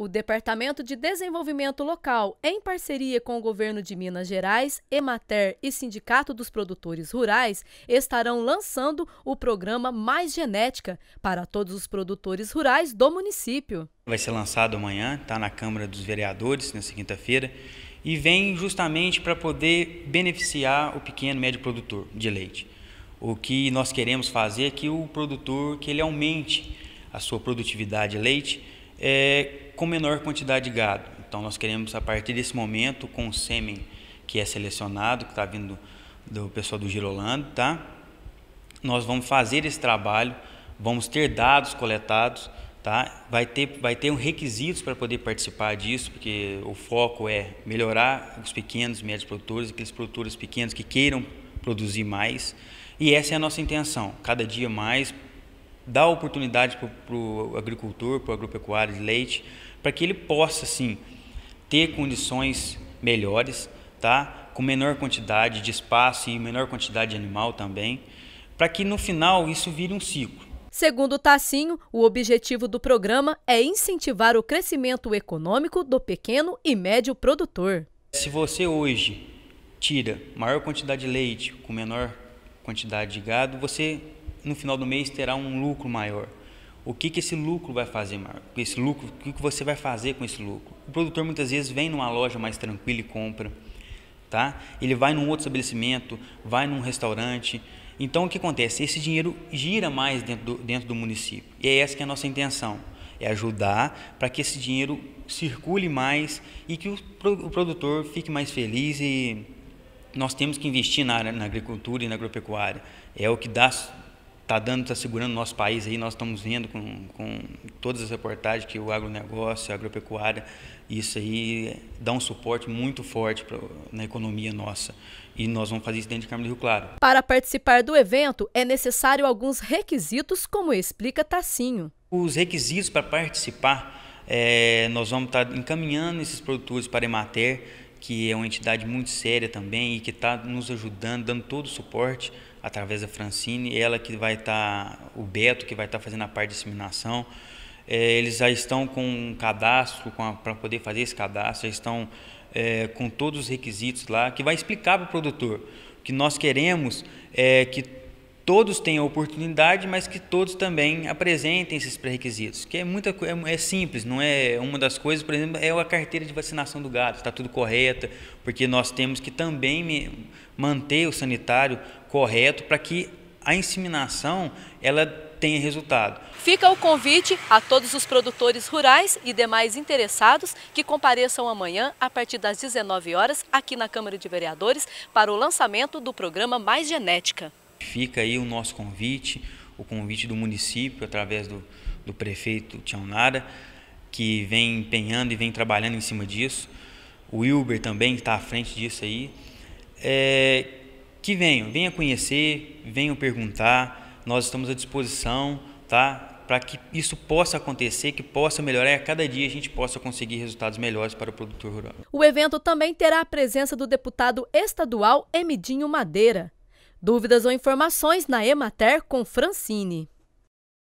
O Departamento de Desenvolvimento Local, em parceria com o governo de Minas Gerais, Emater e Sindicato dos Produtores Rurais, estarão lançando o programa Mais Genética para todos os produtores rurais do município. Vai ser lançado amanhã, está na Câmara dos Vereadores, nessa quinta-feira, e vem justamente para poder beneficiar o pequeno e médio produtor de leite. O que nós queremos fazer é que o produtor que ele aumente a sua produtividade de leite é, com menor quantidade de gado. Então nós queremos a partir desse momento com o sêmen que é selecionado, que está vindo do pessoal do Girolando, tá? Nós vamos fazer esse trabalho, vamos ter dados coletados, tá? Vai ter vai ter um requisitos para poder participar disso, porque o foco é melhorar os pequenos médios produtores, aqueles produtores pequenos que queiram produzir mais. E essa é a nossa intenção, cada dia mais dar oportunidade para o agricultor, para o agropecuário de leite, para que ele possa, sim, ter condições melhores, tá? com menor quantidade de espaço e menor quantidade de animal também, para que no final isso vire um ciclo. Segundo Tassinho, o objetivo do programa é incentivar o crescimento econômico do pequeno e médio produtor. Se você hoje tira maior quantidade de leite com menor quantidade de gado, você no final do mês terá um lucro maior. O que, que esse lucro vai fazer, Marco? Esse lucro, o que, que você vai fazer com esse lucro? O produtor muitas vezes vem numa loja mais tranquila e compra, tá? Ele vai num outro estabelecimento, vai num restaurante. Então o que acontece? Esse dinheiro gira mais dentro do, dentro do município. E é essa que é a nossa intenção, é ajudar para que esse dinheiro circule mais e que o, produtor fique mais feliz e nós temos que investir na, na agricultura e na agropecuária. É o que dá está dando, está segurando o nosso país aí, nós estamos vendo com, com todas as reportagens que o agronegócio, a agropecuária, isso aí dá um suporte muito forte pra, na economia nossa. E nós vamos fazer isso dentro de Carmo do Rio Claro. Para participar do evento, é necessário alguns requisitos, como explica Tacinho. Os requisitos para participar, é, nós vamos estar tá encaminhando esses produtores para a Emater, que é uma entidade muito séria também e que está nos ajudando, dando todo o suporte através da Francine, ela que vai estar, tá, o Beto que vai estar tá fazendo a parte de disseminação. É, eles já estão com um cadastro para poder fazer esse cadastro, já estão é, com todos os requisitos lá, que vai explicar para o produtor. Que nós queremos é que todos tenham oportunidade, mas que todos também apresentem esses pré-requisitos, que é muita é, é, simples, não é uma das coisas, por exemplo, é a carteira de vacinação do gado, está tudo correta, porque nós temos que também manter o sanitário correto para que a inseminação ela tenha resultado. Fica o convite a todos os produtores rurais e demais interessados que compareçam amanhã a partir das 19 horas aqui na Câmara de Vereadores para o lançamento do programa Mais Genética. Fica aí o nosso convite, o convite do município através do, do prefeito Tião Nara, que vem empenhando e vem trabalhando em cima disso. O Wilber também está à frente disso aí. É, que venham, venham conhecer, venham perguntar, nós estamos à disposição, tá? Para que isso possa acontecer, que possa melhorar e a cada dia a gente possa conseguir resultados melhores para o produtor rural. O evento também terá a presença do deputado estadual Emidinho Madeira. Dúvidas ou informações na Emater com Francine.